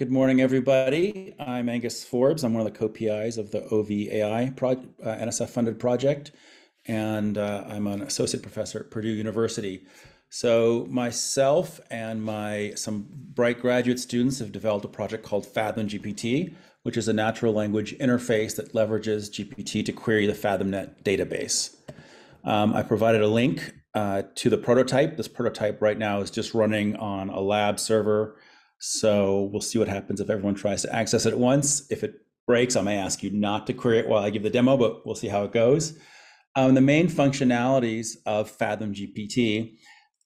Good morning, everybody. I'm Angus Forbes. I'm one of the co-PIs of the OVAI uh, NSF-funded project, and uh, I'm an associate professor at Purdue University. So myself and my some bright graduate students have developed a project called Fathom GPT, which is a natural language interface that leverages GPT to query the FathomNet database. Um, I provided a link uh, to the prototype. This prototype right now is just running on a lab server. So we'll see what happens if everyone tries to access it at once. If it breaks, I may ask you not to query it while I give the demo, but we'll see how it goes. Um, the main functionalities of Fathom GPT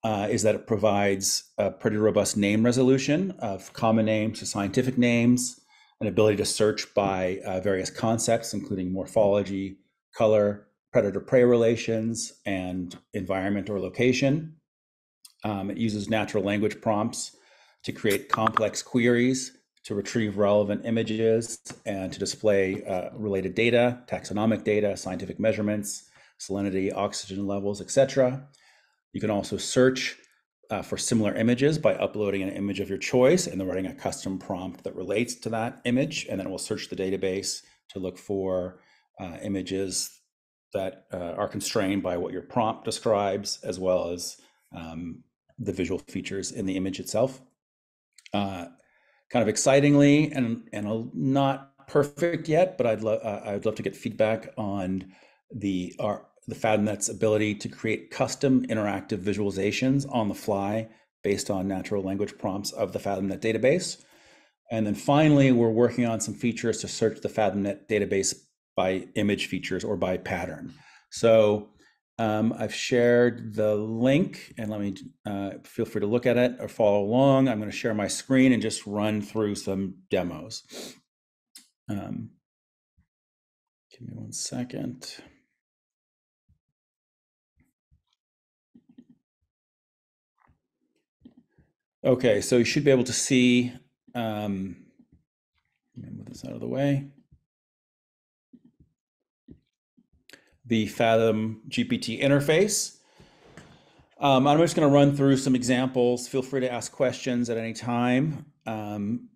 uh, is that it provides a pretty robust name resolution of common names to scientific names, an ability to search by uh, various concepts, including morphology, color, predator prey relations, and environment or location. Um, it uses natural language prompts to create complex queries, to retrieve relevant images, and to display uh, related data, taxonomic data, scientific measurements, salinity, oxygen levels, etc. You can also search uh, for similar images by uploading an image of your choice and then writing a custom prompt that relates to that image. And then it will search the database to look for uh, images that uh, are constrained by what your prompt describes, as well as um, the visual features in the image itself. Uh, kind of excitingly, and and not perfect yet, but I'd love uh, I'd love to get feedback on the our the FathomNet's ability to create custom interactive visualizations on the fly based on natural language prompts of the FathomNet database. And then finally, we're working on some features to search the FathomNet database by image features or by pattern. So um, I've shared the link and let me uh, feel free to look at it or follow along. I'm going to share my screen and just run through some demos. Um, give me one second. Okay, so you should be able to see, um, let me move this out of the way. The Fathom GPT interface. Um, I'm just going to run through some examples. Feel free to ask questions at any time. Um,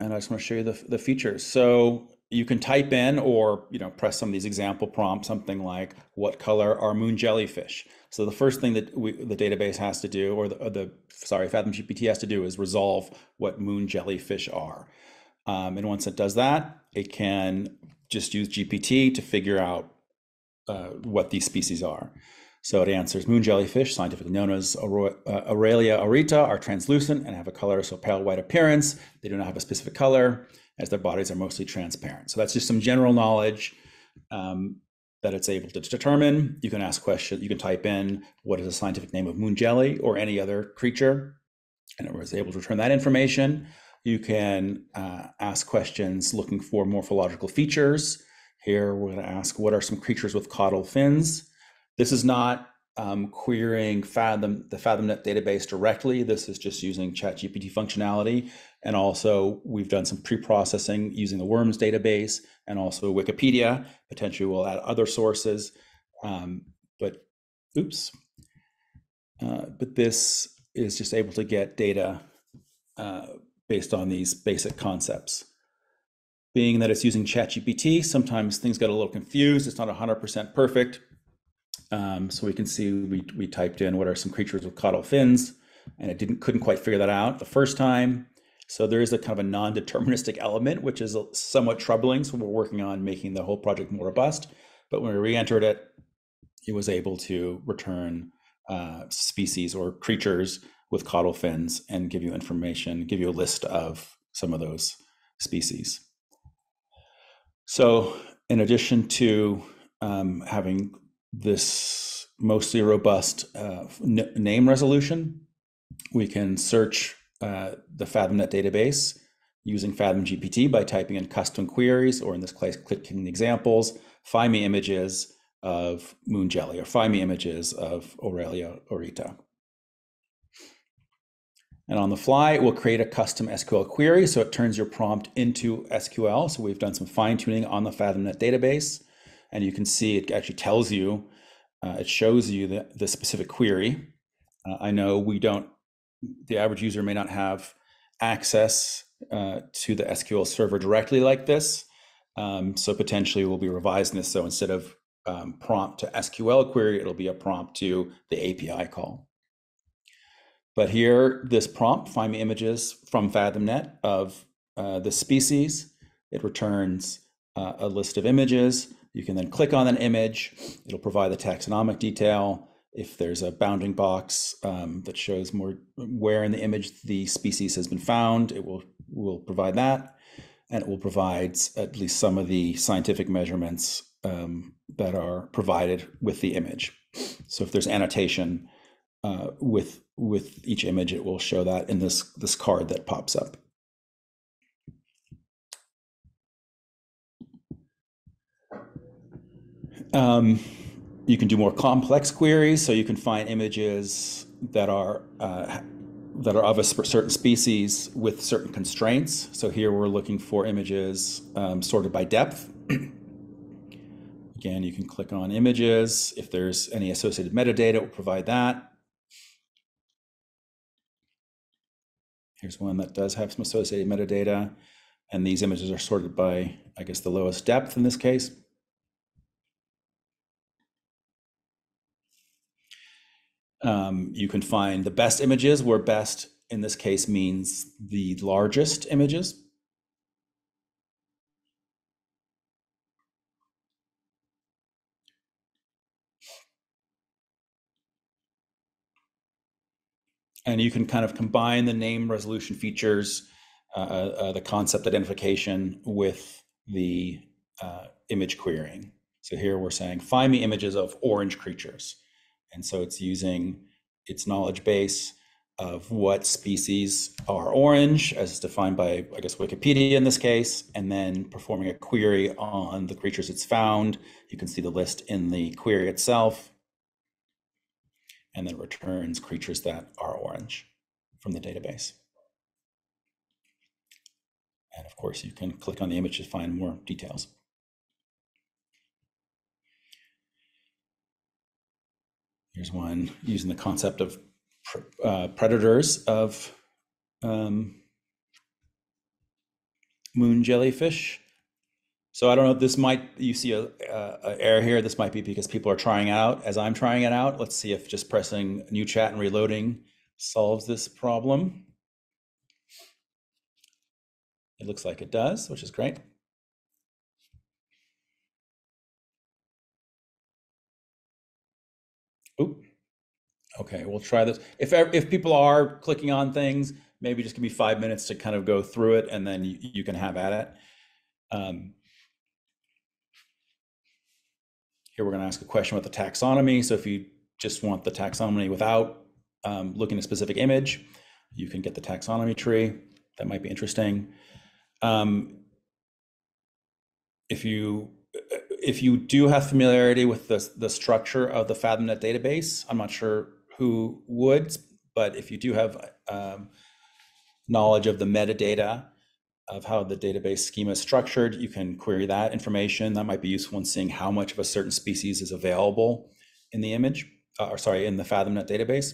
and I just want to show you the, the features. So you can type in or you know press some of these example prompts, something like what color are moon jellyfish? So the first thing that we, the database has to do, or the, or the sorry, Fathom GPT has to do, is resolve what moon jellyfish are. Um, and once it does that, it can just use GPT to figure out uh, what these species are. So it answers moon jellyfish, scientifically known as uh, Aurelia aurita, are translucent and have a color so pale white appearance. They do not have a specific color as their bodies are mostly transparent. So that's just some general knowledge um, that it's able to determine. You can ask questions, you can type in what is the scientific name of moon jelly or any other creature, and it was able to return that information. You can uh, ask questions looking for morphological features. Here we're going to ask what are some creatures with caudal fins? This is not um, querying Fathom the FathomNet database directly. This is just using ChatGPT functionality. And also we've done some pre-processing using the WORMS database and also Wikipedia. Potentially we'll add other sources. Um, but oops. Uh, but this is just able to get data uh, based on these basic concepts. Being that it's using ChatGPT, sometimes things get a little confused. It's not 100% perfect. Um, so we can see we, we typed in what are some creatures with caudal fins, and it didn't couldn't quite figure that out the first time. So there is a kind of a non-deterministic element, which is somewhat troubling. So we're working on making the whole project more robust. But when we re-entered it, it was able to return uh, species or creatures with caudal fins and give you information, give you a list of some of those species. So in addition to um, having this mostly robust uh, name resolution. We can search uh, the FathomNet database using Fathom GPT by typing in custom queries, or in this case, clicking examples, find me images of moon jelly, or find me images of Aurelia aurita. And on the fly, it will create a custom SQL query. So it turns your prompt into SQL. So we've done some fine tuning on the FathomNet database and you can see it actually tells you, uh, it shows you the, the specific query. Uh, I know we don't, the average user may not have access uh, to the SQL server directly like this. Um, so potentially we'll be revising this. So instead of um, prompt to SQL query, it'll be a prompt to the API call. But here, this prompt, find me images from FathomNet of uh, the species. It returns uh, a list of images. You can then click on an image. It'll provide the taxonomic detail. If there's a bounding box um, that shows more where in the image the species has been found, it will, will provide that. And it will provide at least some of the scientific measurements um, that are provided with the image. So if there's annotation uh, with with each image, it will show that in this this card that pops up. Um, you can do more complex queries, so you can find images that are uh, that are of a certain species with certain constraints. So here we're looking for images um, sorted by depth. Again, you can click on images. If there's any associated metadata, it will provide that. Here's one that does have some associated metadata. And these images are sorted by, I guess, the lowest depth in this case. Um, you can find the best images where best in this case means the largest images. And you can kind of combine the name resolution features, uh, uh, uh, the concept identification with the uh, image querying. So here we're saying, find me images of orange creatures. And so it's using its knowledge base of what species are orange as defined by, I guess, Wikipedia in this case, and then performing a query on the creatures it's found. You can see the list in the query itself and then returns creatures that are orange from the database. And of course, you can click on the image to find more details. Here's one using the concept of uh, predators of um, moon jellyfish. So I don't know. This might you see a, a, error here. This might be because people are trying out as I'm trying it out. Let's see if just pressing new chat and reloading solves this problem. It looks like it does, which is great. Oop. Okay, we'll try this. If if people are clicking on things, maybe just give me five minutes to kind of go through it, and then you, you can have at it. Um, Here we're going to ask a question about the taxonomy. So if you just want the taxonomy without um, looking at a specific image, you can get the taxonomy tree. That might be interesting. Um, if you if you do have familiarity with the, the structure of the FathomNet database, I'm not sure who would, but if you do have um, knowledge of the metadata of how the database schema is structured. You can query that information. That might be useful in seeing how much of a certain species is available in the image, uh, or sorry, in the FathomNet database.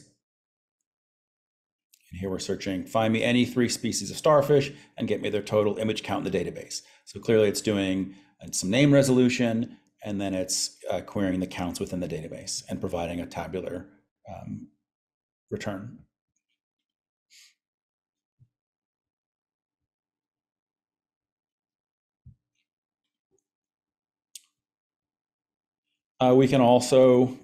And here we're searching, find me any three species of starfish and get me their total image count in the database. So clearly it's doing uh, some name resolution, and then it's uh, querying the counts within the database and providing a tabular um, return. Uh, we can also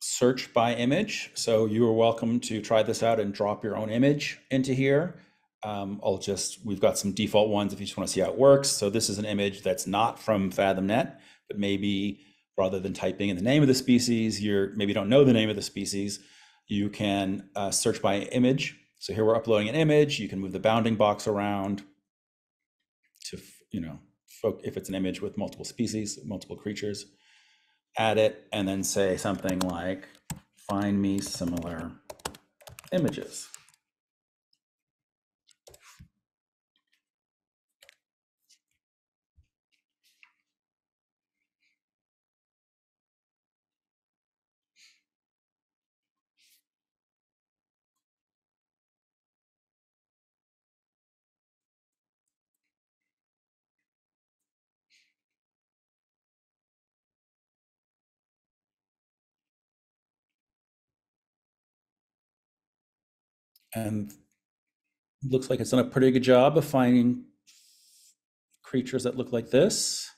search by image. So you are welcome to try this out and drop your own image into here. Um, I'll just, we've got some default ones if you just want to see how it works. So this is an image that's not from FathomNet, but maybe rather than typing in the name of the species, you're maybe don't know the name of the species, you can uh, search by image. So here we're uploading an image. You can move the bounding box around to, you know, if it's an image with multiple species, multiple creatures add it, and then say something like, find me similar images. And looks like it's done a pretty good job of finding creatures that look like this.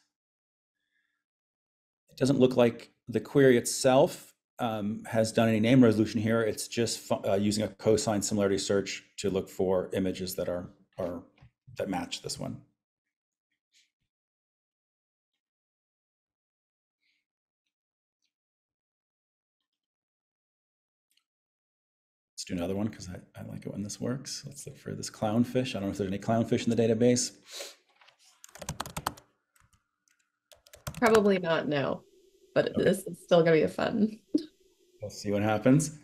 It doesn't look like the query itself um, has done any name resolution here. It's just uh, using a cosine similarity search to look for images that are, are that match this one. Let's do another one because I, I like it when this works. Let's look for this clownfish. I don't know if there's any clownfish in the database. Probably not, no. But Okay. this is still gonna be a fun. We'll see what happens.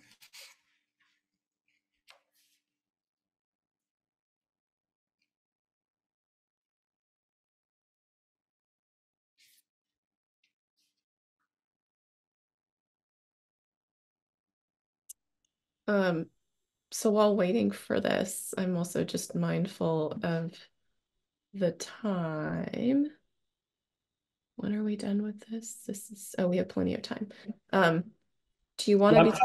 Um, so while waiting for this, I'm also just mindful of the time. When are we done with this? This is, oh, we have plenty of time. Um, do you want to Yeah, be,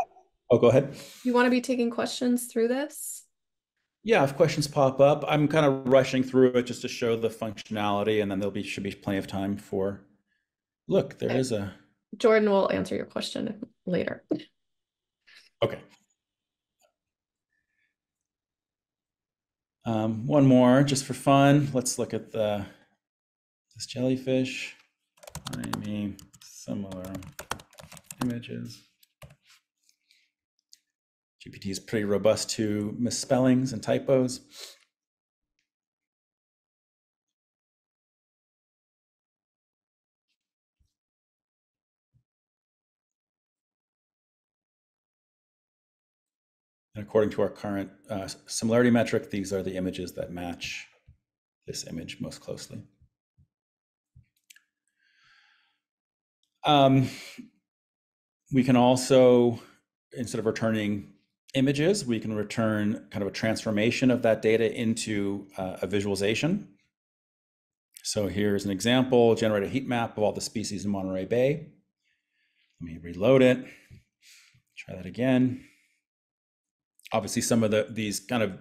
Oh, go ahead. you want to be taking questions through this? Yeah, if questions pop up, I'm kind of rushing through it just to show the functionality, and then there'll be should be plenty of time for. Look, there Okay. is a. Jordan will answer your question later. Okay. Um, one more, just for fun. Let's look at the this jellyfish. I mean, similar images. GPT is pretty robust to misspellings and typos. And according to our current uh, similarity metric, these are the images that match this image most closely. Um, we can also, instead of returning images, we can return kind of a transformation of that data into uh, a visualization. So here's an example, generate a heat map of all the species in Monterey Bay. Let me reload it. Try that again. Obviously, some of the these kind of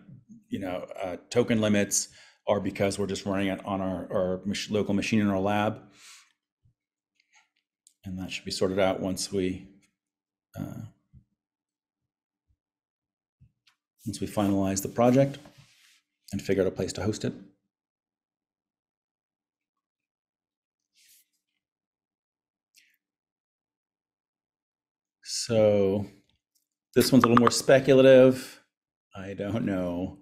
you know uh, token limits are because we're just running it on our, our mach- local machine in our lab. And that should be sorted out once we uh, once we finalize the project and figure out a place to host it. So this one's a little more speculative. I don't know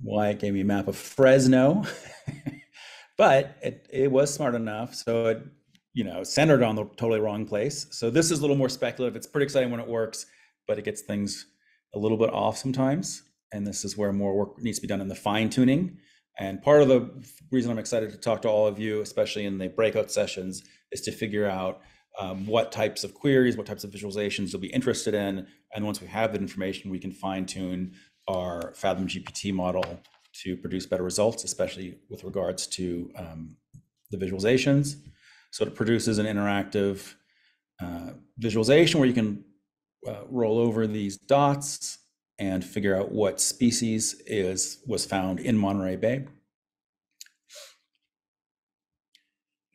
why it gave me a map of Fresno, but it, it was smart enough. So it, you know, centered on the totally wrong place. So this is a little more speculative. It's pretty exciting when it works, but it gets things a little bit off sometimes. And this is where more work needs to be done in the fine tuning. And part of the reason I'm excited to talk to all of you, especially in the breakout sessions, is to figure out um, what types of queries, what types of visualizations you'll be interested in. And once we have that information, we can fine tune our Fathom GPT model to produce better results, especially with regards to um, the visualizations. So it produces an interactive uh, visualization where you can uh, roll over these dots and figure out what species is was found in Monterey Bay.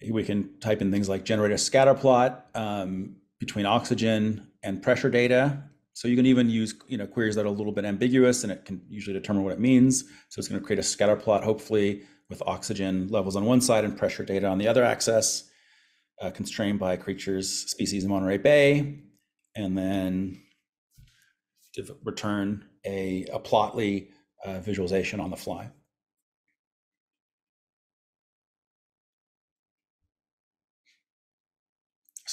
We can type in things like generate a scatter plot um, between oxygen and pressure data. So you can even use you know queries that are a little bit ambiguous and it can usually determine what it means. So it's going to create a scatter plot, hopefully with oxygen levels on one side and pressure data on the other axis, uh, constrained by creatures, species in Monterey Bay, and then return a, a plotly uh, visualization on the fly.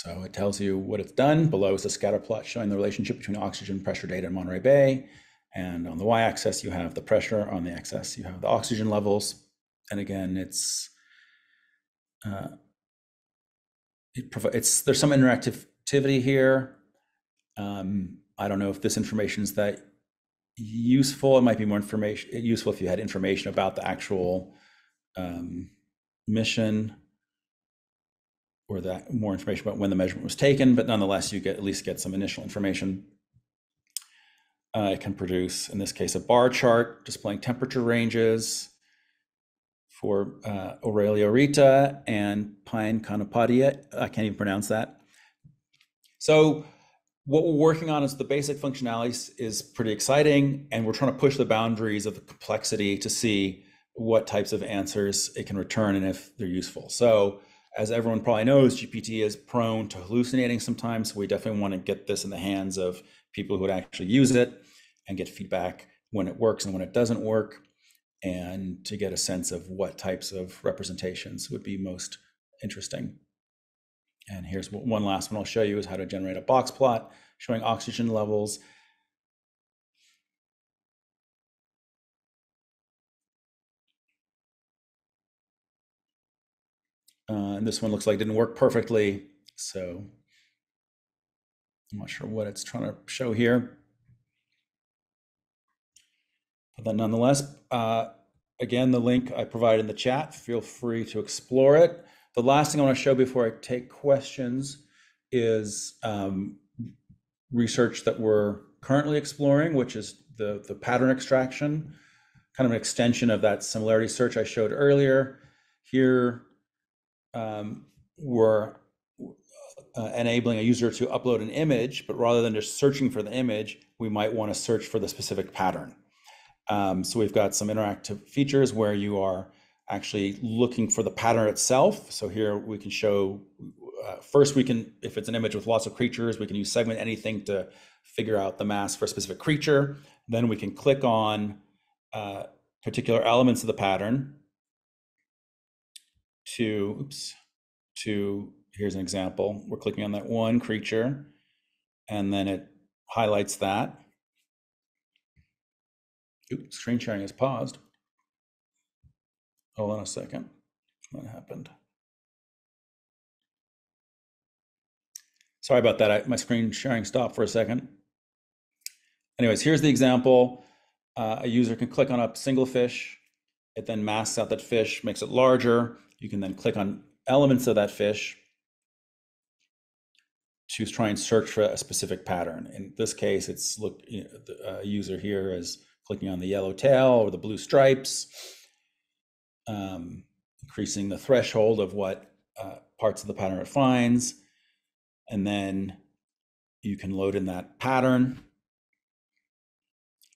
So it tells you what it's done. Below is a scatter plot showing the relationship between oxygen pressure data in Monterey Bay. And on the y-axis, you have the pressure. On the x-axis, you have the oxygen levels. And again, it's uh, it it's there's some interactivity here. Um, I don't know if this information is that useful. It might be more information useful if you had information about the actual um, mission or that more information about when the measurement was taken, but nonetheless, you get at least get some initial information. Uh, it can produce, in this case, a bar chart displaying temperature ranges for uh, Aurelia and Pine Conopadia. I can't even pronounce that. So what we're working on is the basic functionality is pretty exciting, and we're trying to push the boundaries of the complexity to see what types of answers it can return and if they're useful. So as everyone probably knows, GPT is prone to hallucinating sometimes. So we definitely want to get this in the hands of people who would actually use it and get feedback when it works and when it doesn't work, and to get a sense of what types of representations would be most interesting. And here's one last one I'll show you is how to generate a box plot showing oxygen levels. Uh, and this one looks like it didn't work perfectly. So I'm not sure what it's trying to show here. But then nonetheless, uh, again, the link I provided in the chat, feel free to explore it. The last thing I want to show before I take questions is um, research that we're currently exploring, which is the, the pattern extraction, kind of an extension of that similarity search I showed earlier. Here, um, we're uh, enabling a user to upload an image, but rather than just searching for the image, we might want to search for the specific pattern. Um, so we've got some interactive features where you are actually looking for the pattern itself. So here we can show, uh, first we can, if it's an image with lots of creatures, we can use segment anything to figure out the mass for a specific creature. Then we can click on uh, particular elements of the pattern to, oops, to, here's an example. We're clicking on that one creature and then it highlights that. Oops, screen sharing is paused. Hold on a second. What happened? Sorry about that. I, my screen sharing stopped for a second. Anyways, here's the example. Uh, a user can click on a single fish. It then masks out that fish, makes it larger. You can then click on elements of that fish to try and search for a specific pattern. In this case, it's look you know, the uh, user here is clicking on the yellow tail or the blue stripes um, increasing the threshold of what uh, parts of the pattern it finds. And then you can load in that pattern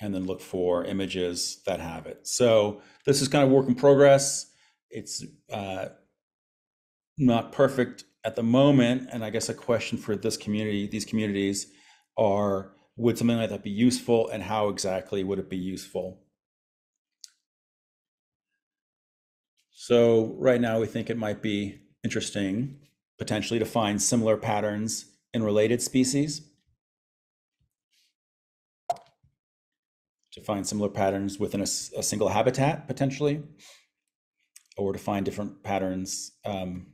and then look for images that have it. So this is kind of work in progress. It's uh, not perfect at the moment. And I guess a question for this community, these communities are, would something like that be useful and how exactly would it be useful? So right now we think it might be interesting potentially to find similar patterns in related species. To find similar patterns within a, a single habitat potentially, or to find different patterns um,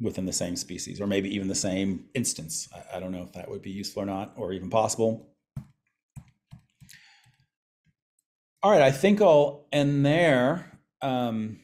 within the same species, or maybe even the same instance. I, I don't know if that would be useful or not, or even possible. All right, I think I'll end there. Um,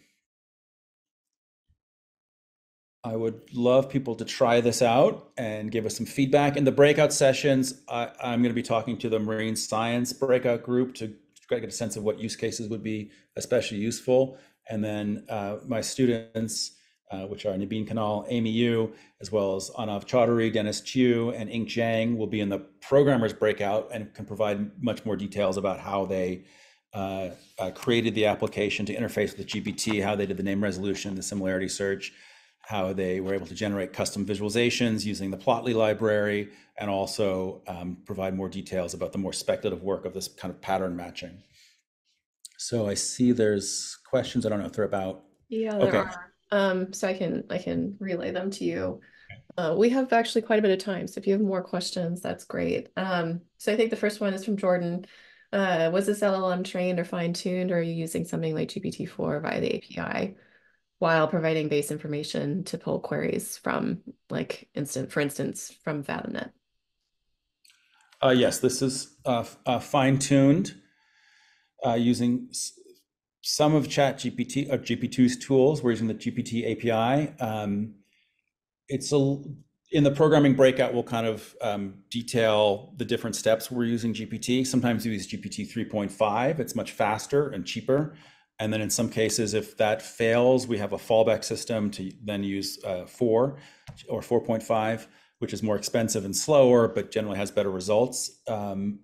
I would love people to try this out and give us some feedback. In the breakout sessions, I, am going to be talking to the marine science breakout group to to get a sense of what use cases would be especially useful. And then uh, my students, uh, which are Nabin Khanal, Amy Yu, as well as Anav Chaudhary, Dennis Chiu, and Ink Zhang, will be in the programmers breakout and can provide much more details about how they uh, uh created the application to interface with the GPT, how they did the name resolution, the similarity search, how they were able to generate custom visualizations using the Plotly library, and also um, provide more details about the more speculative work of this kind of pattern matching. So I see there's questions. I don't know if they're about. Yeah, there okay. are. Um, so I can I can relay them to you. Uh, we have actually quite a bit of time, so if you have more questions, that's great. Um, so I think the first one is from Jordan. Uh, was this LLM trained or fine tuned, or are you using something like GPT-4 via the API? while providing base information to pull queries from like instant, for instance, from FathomNet? Uh, yes, this is uh, uh, fine-tuned uh, using some of Chat GPT or uh, GPT-2's tools. We're using the GPT API. Um, it's a in the programming breakout, we'll kind of um, detail the different steps we're using GPT. Sometimes we use GPT 3.5. It's much faster and cheaper. And then in some cases, if that fails, we have a fallback system to then use uh, 4 or 4.5, which is more expensive and slower, but generally has better results. Um,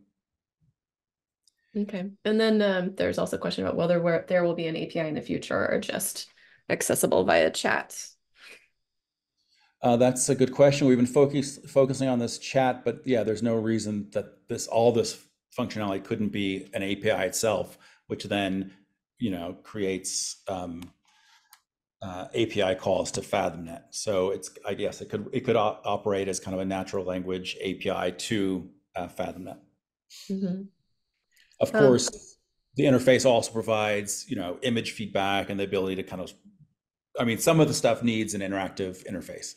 okay. And then um, there's also a question about whether there will be an API in the future or just accessible via chat. Uh, that's a good question. We've been focus, focusing on this chat, but yeah, there's no reason that this all this functionality couldn't be an API itself, which then you know creates um, uh, API calls to FathomNet. So it's I guess it could it could op operate as kind of a natural language API to uh, FathomNet. Mm -hmm. Of um, course, the interface also provides you know image feedback and the ability to kind of I mean, some of the stuff needs an interactive interface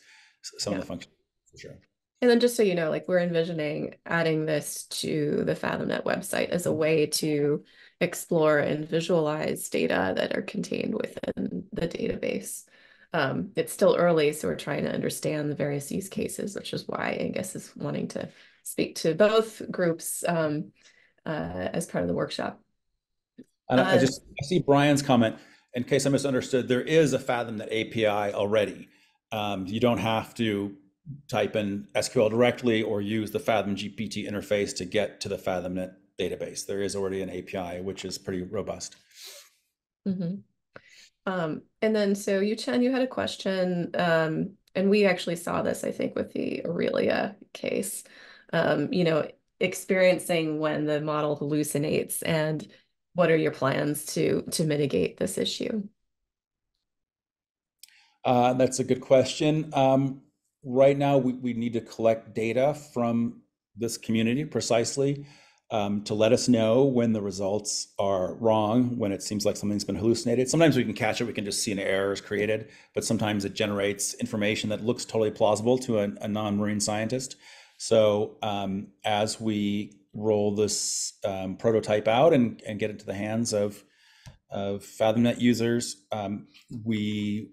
some yeah. of the functions for sure. And then just so you know, like we're envisioning adding this to the FathomNet website as a way to explore and visualize data that are contained within the database. Um, it's still early, so we're trying to understand the various use cases, which is why Angus is wanting to speak to both groups um, uh, as part of the workshop. And uh, I just I see Brian's comment. In case I misunderstood, there is a FathomNet API already. Um, you don't have to type in SQL directly or use the Fathom GPT interface to get to the FathomNet database. There is already an API, which is pretty robust. Mm -hmm. um, and then, so you, Chen, you had a question, um, and we actually saw this, I think, with the Aurelia case. Um, you know, experiencing when the model hallucinates, and what are your plans to to mitigate this issue? Uh, that's a good question. Um, right now, we, we need to collect data from this community precisely um, to let us know when the results are wrong, when it seems like something's been hallucinated. Sometimes we can catch it, we can just see an error is created, but sometimes it generates information that looks totally plausible to a, a non-marine scientist. So um, as we roll this um, prototype out and, and get it to the hands of, of FathomNet users, um, we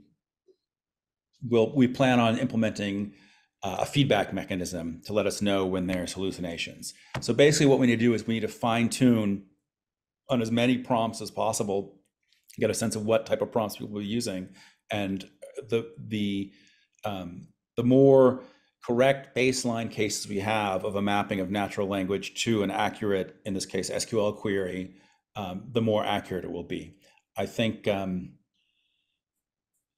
we'll, we plan on implementing uh, a feedback mechanism to let us know when there's hallucinations. So basically what we need to do is we need to fine tune on as many prompts as possible, get a sense of what type of prompts people will be using. And the, the, um, the more correct baseline cases we have of a mapping of natural language to an accurate, in this case, SQL query, um, the more accurate it will be. I think um,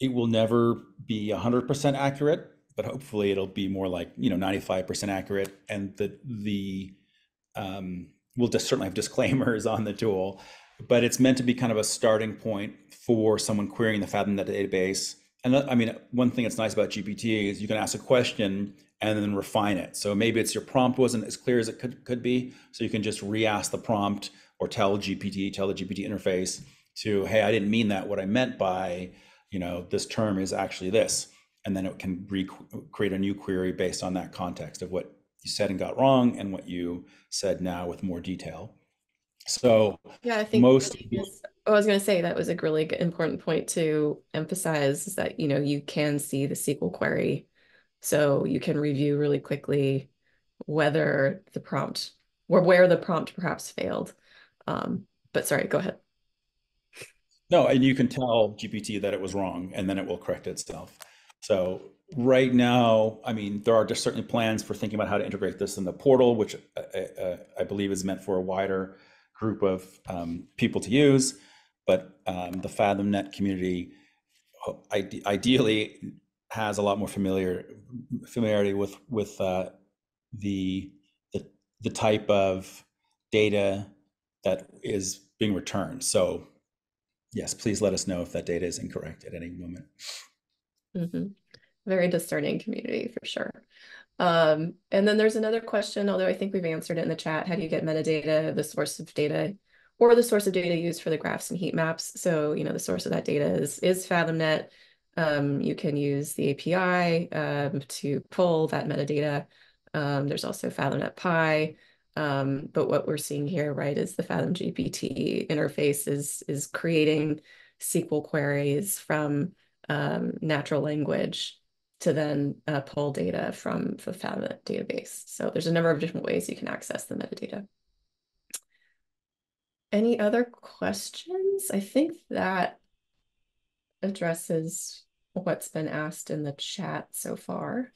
it will never be 100% accurate, but hopefully it'll be more like, you know, 95% accurate. And the, the um, we'll just certainly have disclaimers on the tool, but it's meant to be kind of a starting point for someone querying the Fathom database. And I mean, one thing that's nice about GPT is you can ask a question and then refine it. So maybe it's your prompt wasn't as clear as it could, could be. So you can just re-ask the prompt or tell GPT, tell the GPT interface to, hey, I didn't mean that. What I meant by you know, this term is actually this. And then it can re- create a new query based on that context of what you said and got wrong and what you said now with more detail. So yeah, I think most. I was going to say that was a really important point to emphasize is that you know you can see the SQL query, so you can review really quickly whether the prompt or where the prompt perhaps failed. Um, but sorry, go ahead. No, and you can tell GPT that it was wrong, and then it will correct itself. So right now, I mean, there are just certainly plans for thinking about how to integrate this in the portal, which uh, uh, uh I believe is meant for a wider group of um, people to use. But um, the FathomNet community ide ideally has a lot more familiar familiarity with with uh, the, the the type of data that is being returned. So yes, please let us know if that data is incorrect at any moment. Mm -hmm. Very discerning community for sure. Um, and then there's another question, although I think we've answered it in the chat. How do you get metadata, the source of data, or the source of data used for the graphs and heat maps? So, you know, the source of that data is, is FathomNet. Um, you can use the API um, to pull that metadata. Um, there's also FathomNet Py. Um, but what we're seeing here, right, is the Fathom GPT interface is, is creating SQL queries from um, natural language to then uh, pull data from the FathomNet database. So there's a number of different ways you can access the metadata. Any other questions? I think that addresses what's been asked in the chat so far.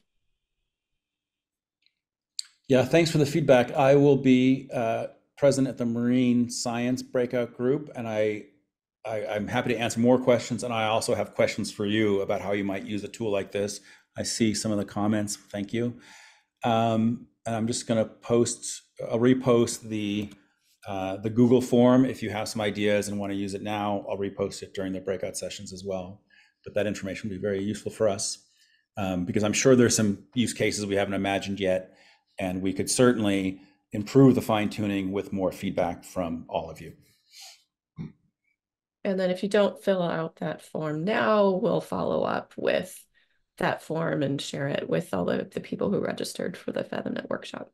Yeah, thanks for the feedback. I will be uh, present at the marine science breakout group, and I, I am happy to answer more questions. And I also have questions for you about how you might use a tool like this. I see some of the comments. Thank you. Um, and I'm just going to post, I'll repost the uh, the Google form. If you have some ideas and want to use it now, I'll repost it during the breakout sessions as well. But that information will be very useful for us um, because I'm sure there's some use cases we haven't imagined yet, and we could certainly improve the fine tuning with more feedback from all of you. And then if you don't fill out that form now, we'll follow up with that form and share it with all the, the people who registered for the FathomNet workshop.